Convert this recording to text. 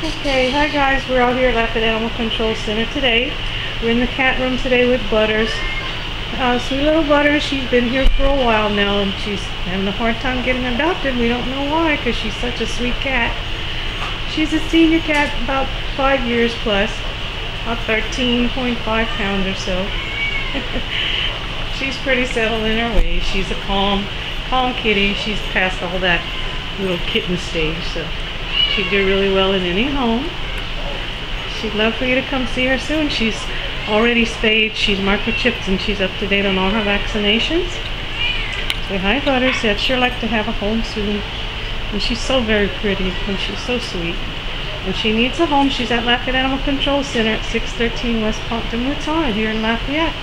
Okay, hi guys, we're out here at Lafayette Animal Control Center today. We're in the cat room today with Butters. Uh, sweet little Butters, she's been here for a while now and she's having a hard time getting adopted. We don't know why because she's such a sweet cat. She's a senior cat, about five years plus, about 13.5 pounds or so. she's pretty settled in her ways. She's a calm, calm kitty. She's past all that little kitten stage, so she'd do really well in any home. She'd love for you to come see her soon. She's already spayed, she's microchipped, and she's up to date on all her vaccinations. Say hi, Butters. I'd sure like to have a home soon. And she's so very pretty, and she's so sweet. And she needs a home. She's at Lafayette Animal Control Center at 613 West Pont de Mouton here in Lafayette.